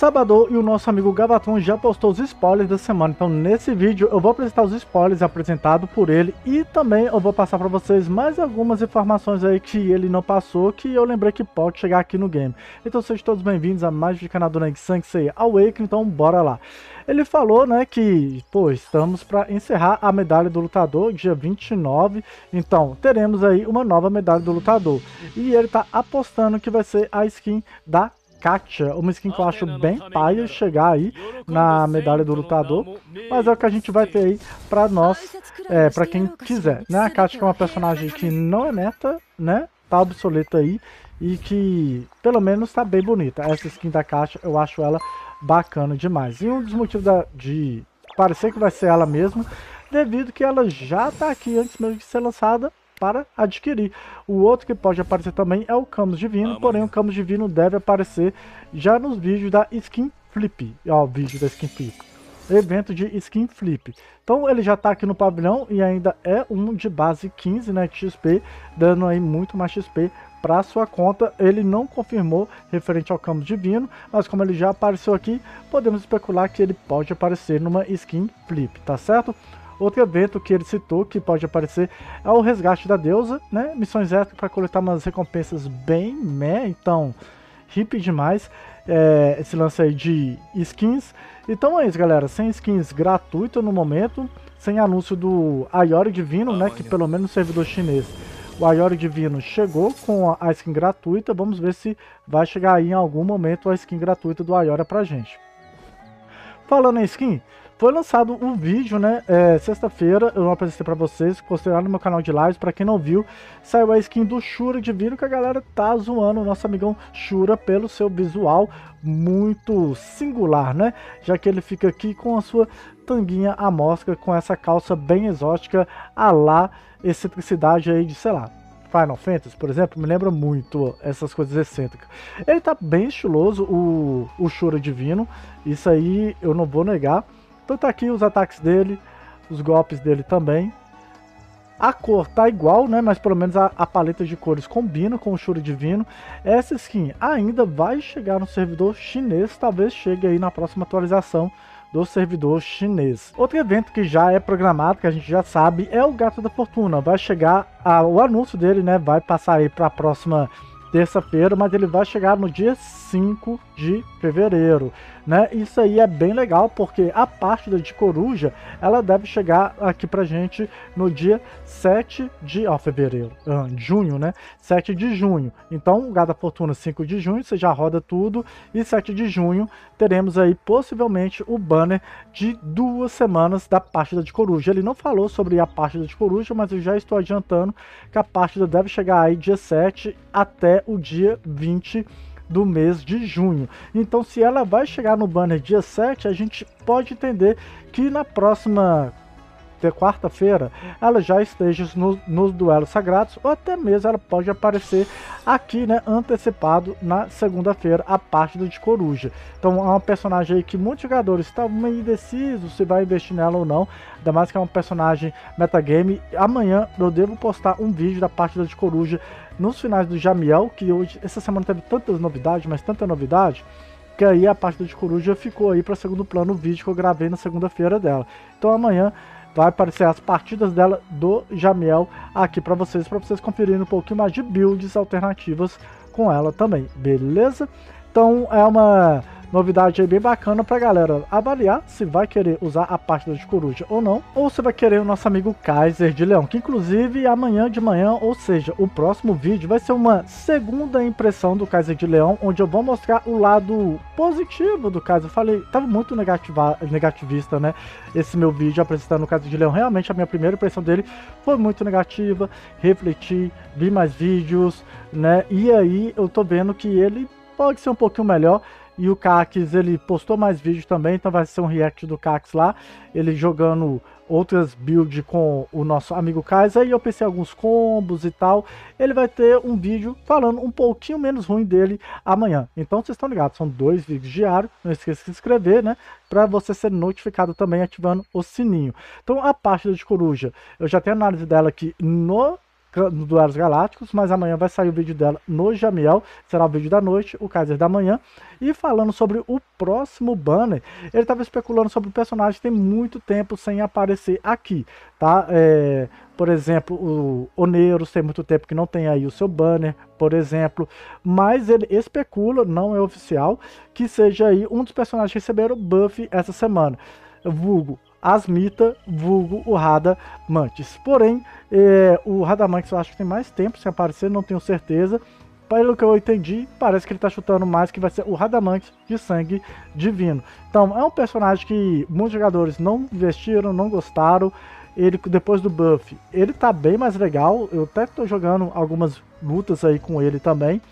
Sabador e o nosso amigo Gavaton já postou os spoilers da semana. Então nesse vídeo eu vou apresentar os spoilers apresentados por ele e também eu vou passar para vocês mais algumas informações aí que ele não passou que eu lembrei que pode chegar aqui no game. Então sejam todos bem-vindos a mais um canal do Neg Sansei Awakening, então bora lá. Ele falou, né, que, pô, estamos para encerrar a medalha do lutador dia 29, então teremos aí uma nova medalha do lutador. E ele tá apostando que vai ser a skin da Katia, uma skin que eu acho bem paia chegar aí na medalha do lutador, mas é o que a gente vai ter aí pra nós, é, pra quem quiser, né? A Katia é uma personagem que não é meta, né? Tá obsoleta aí e que pelo menos tá bem bonita. Essa skin da Katia eu acho ela bacana demais. E um dos motivos da, de parecer que vai ser ela mesma, devido que ela já tá aqui antes mesmo de ser lançada para adquirir. O outro que pode aparecer também é o Camus Divino, ah, porém o Camus Divino deve aparecer já nos vídeos da Skin Flip. Ó, o vídeo da Skin Flip. Evento de Skin Flip. Então ele já está aqui no pavilhão e ainda é um de base 15 né, XP, dando aí muito mais XP para sua conta. Ele não confirmou referente ao Camus Divino, mas como ele já apareceu aqui, podemos especular que ele pode aparecer numa Skin Flip, tá certo? Outro evento que ele citou que pode aparecer é o Resgate da Deusa, né? Missões extras para coletar umas recompensas bem meh, então hip demais é, esse lance aí de skins. Então é isso, galera. Sem skins gratuito no momento, sem anúncio do Ayori Divino, né? Que pelo menos no servidor chinês o Ayori Divino chegou com a skin gratuita. Vamos ver se vai chegar aí em algum momento a skin gratuita do Ayori pra gente. Falando em skin, foi lançado um vídeo, né? É, Sexta-feira, eu apresentei pra vocês, postei lá no meu canal de lives. Pra quem não viu, saiu a skin do Shura Divino, que a galera tá zoando o nosso amigão Shura pelo seu visual muito singular, né? Já que ele fica aqui com a sua tanguinha à mosca, com essa calça bem exótica, a lá excentricidade aí de, sei lá, Final Fantasy, por exemplo, me lembra muito essas coisas excêntricas. Ele tá bem estiloso, o, o Shura Divino, isso aí eu não vou negar. Então tá aqui os ataques dele, os golpes dele também. A cor tá igual, né? Mas pelo menos a, a paleta de cores combina com o Shuri Divino. Essa skin ainda vai chegar no servidor chinês, talvez chegue aí na próxima atualização do servidor chinês. Outro evento que já é programado, que a gente já sabe, é o Gato da Fortuna. Vai chegar, a, o anúncio dele, né? Vai passar aí para a próxima terça-feira, mas ele vai chegar no dia 5 de fevereiro, né? Isso aí é bem legal porque a parte de coruja, ela deve chegar aqui pra gente no dia 7 de ó, fevereiro, ah, junho, né? 7 de junho. Então, Gada Fortuna 5 de junho, você já roda tudo e 7 de junho teremos aí possivelmente o banner de duas semanas da partida de coruja. Ele não falou sobre a partida de coruja, mas eu já estou adiantando que a partida deve chegar aí dia 7 até o dia 20 do mês de junho. Então, se ela vai chegar no banner dia 7, a gente pode entender que na próxima quarta-feira ela já esteja no, nos duelos sagrados ou até mesmo ela pode aparecer aqui, né, antecipado na segunda-feira a parte do de coruja. Então é uma personagem aí que muitos jogadores estavam meio indecisos se vai investir nela ou não, ainda mais que é um personagem metagame. Amanhã eu devo postar um vídeo da parte de coruja nos finais do Jamiel, que hoje essa semana teve tantas novidades, mas tanta novidade que aí a parte de coruja ficou aí para segundo plano o vídeo que eu gravei na segunda-feira dela. Então amanhã vai aparecer as partidas dela do Jamiel aqui para vocês, para vocês conferirem um pouquinho mais de builds alternativas com ela também, beleza? Então é uma novidade aí bem bacana pra galera avaliar se vai querer usar a parte de coruja ou não, ou se vai querer o nosso amigo Kaiser de Leão, que inclusive amanhã de manhã, ou seja, o próximo vídeo vai ser uma segunda impressão do Kaiser de Leão, onde eu vou mostrar o lado positivo do Kaiser. Eu falei, tava muito negativa, negativista, né, esse meu vídeo apresentando o Kaiser de Leão, realmente a minha primeira impressão dele foi muito negativa, refleti, vi mais vídeos, né, e aí eu tô vendo que ele pode ser um pouquinho melhor, e o Cax, ele postou mais vídeos também, então vai ser um react do Cax lá, ele jogando outras builds com o nosso amigo Kaiser, e eu pensei alguns combos e tal. Ele vai ter um vídeo falando um pouquinho menos ruim dele amanhã. Então vocês estão ligados, são dois vídeos diários, não esqueça de se inscrever, né? Para você ser notificado também ativando o sininho. Então a parte de coruja, eu já tenho análise dela aqui no no Duelos Galácticos, mas amanhã vai sair o vídeo dela no Jamiel, será o vídeo da noite, o Kaiser da manhã. E falando sobre o próximo banner, ele estava especulando sobre o personagem que tem muito tempo sem aparecer aqui, tá? É, por exemplo, o Oneiros tem muito tempo que não tem aí o seu banner, por exemplo, mas ele especula, não é oficial, que seja aí um dos personagens que receberam buff essa semana. Vulgo Asmita, vulgo o Rada Mantis. Porém, é, o Radamantis eu acho que tem mais tempo sem aparecer, não tenho certeza. Pelo que eu entendi, parece que ele está chutando mais que vai ser o Radamantis de sangue divino. Então, é um personagem que muitos jogadores não investiram, não gostaram. Ele, depois do buff, ele tá bem mais legal. Eu até estou jogando algumas lutas aí com ele também.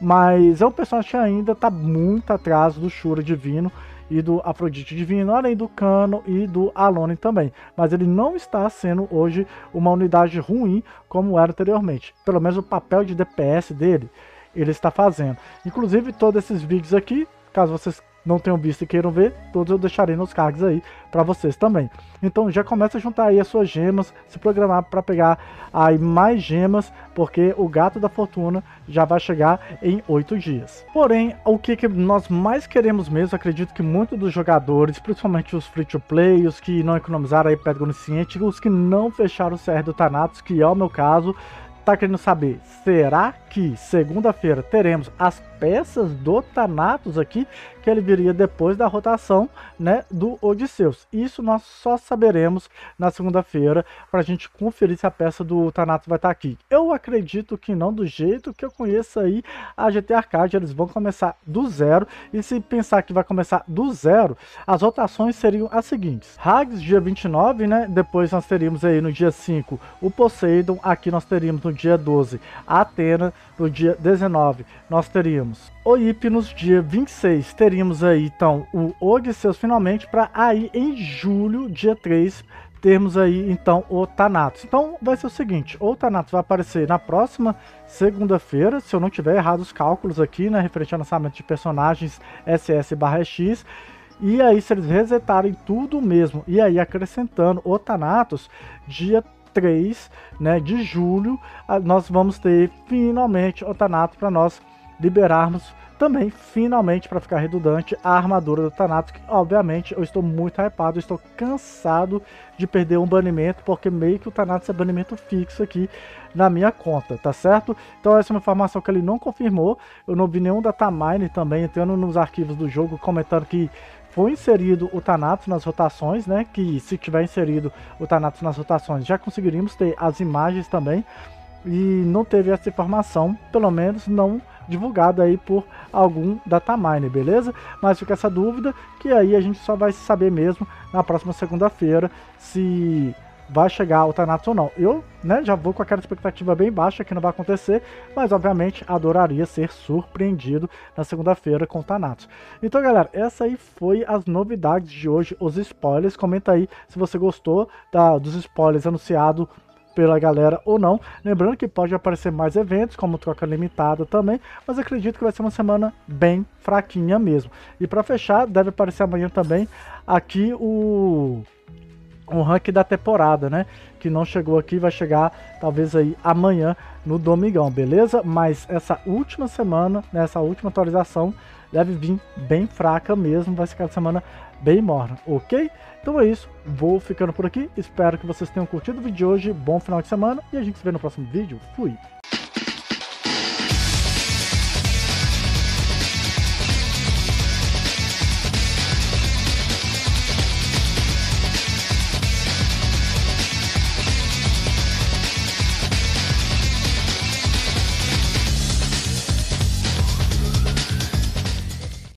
Mas é um personagem que ainda está muito atrás do Shura Divino e do Afrodite Divino, além do Cano e do Alone também. Mas ele não está sendo hoje uma unidade ruim como era anteriormente. Pelo menos o papel de DPS dele, ele está fazendo. Inclusive, todos esses vídeos aqui, caso vocês não tenham visto e queiram ver, todos eu deixarei nos cards aí para vocês também. Então já começa a juntar aí as suas gemas, se programar para pegar aí mais gemas, porque o gato da fortuna já vai chegar em 8 dias. Porém, o que, que nós mais queremos mesmo, acredito que muitos dos jogadores, principalmente os free to play, os que não economizaram aí pedra onisciente, os que não fecharam o CR do Thanatos, que é o meu caso, tá querendo saber, será que segunda-feira teremos as peças do Thanatos aqui, que ele viria depois da rotação né, do Odisseus. Isso nós só saberemos na segunda-feira para a gente conferir se a peça do Thanatos vai estar tá aqui. Eu acredito que não, do jeito que eu conheço aí a GT Arcade, eles vão começar do zero. E se pensar que vai começar do zero, as rotações seriam as seguintes. Hags dia 29, né? Depois nós teríamos aí no dia 5 o Poseidon, aqui nós teríamos no dia 12 a Atena, no dia 19 nós teríamos o Hipnos, dia 26 teríamos aí então o Odisseus finalmente, para aí em julho, dia 3, termos aí então o Thanatos. Então vai ser o seguinte, o Thanatos vai aparecer na próxima segunda-feira, se eu não tiver errado os cálculos aqui, né, referente ao lançamento de personagens SS/X, e aí se eles resetarem tudo mesmo, e aí acrescentando o Thanatos, dia 3 né, de julho, nós vamos ter finalmente o Thanatos para nós liberarmos também, finalmente, para ficar redundante, a armadura do Thanatos, que obviamente eu estou muito hypado, estou cansado de perder um banimento, porque meio que o Thanatos é banimento fixo aqui na minha conta, tá certo? Então essa é uma informação que ele não confirmou, eu não vi nenhum datamine também entrando nos arquivos do jogo comentando que foi inserido o Thanatos nas rotações, né? Que se tiver inserido o Thanatos nas rotações, já conseguiríamos ter as imagens também. E não teve essa informação, pelo menos não divulgada aí por algum dataminer, beleza? Mas fica essa dúvida que aí a gente só vai saber mesmo na próxima segunda-feira se vai chegar o Thanatos ou não. Eu né, já vou com aquela expectativa bem baixa que não vai acontecer, mas obviamente adoraria ser surpreendido na segunda-feira com o Thanatos. Então galera, essa aí foi as novidades de hoje, os spoilers. Comenta aí se você gostou da, dos spoilers anunciados pela galera ou não. Lembrando que pode aparecer mais eventos, como troca limitada também, mas acredito que vai ser uma semana bem fraquinha mesmo. E para fechar, deve aparecer amanhã também aqui o um ranking da temporada, né? Que não chegou aqui, vai chegar talvez aí amanhã no domingão, beleza? Mas essa última semana, nessa última atualização, deve vir bem fraca mesmo, vai ficar semana bem morna, ok? Então é isso, vou ficando por aqui, espero que vocês tenham curtido o vídeo de hoje, bom final de semana e a gente se vê no próximo vídeo, fui!